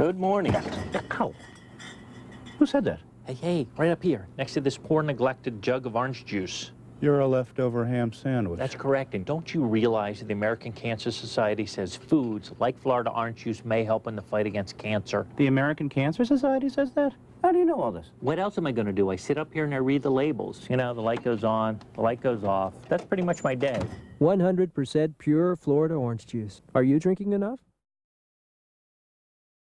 Good morning. Ow. Who said that? Hey, hey, right up here, next to this poor neglected jug of orange juice. You're a leftover ham sandwich. That's correct. And don't you realize that the American Cancer Society says foods like Florida orange juice may help in the fight against cancer? The American Cancer Society says that? How do you know all this? What else am I going to do? I sit up here and I read the labels. You know, the light goes on, the light goes off. That's pretty much my day. 100% pure Florida orange juice. Are you drinking enough?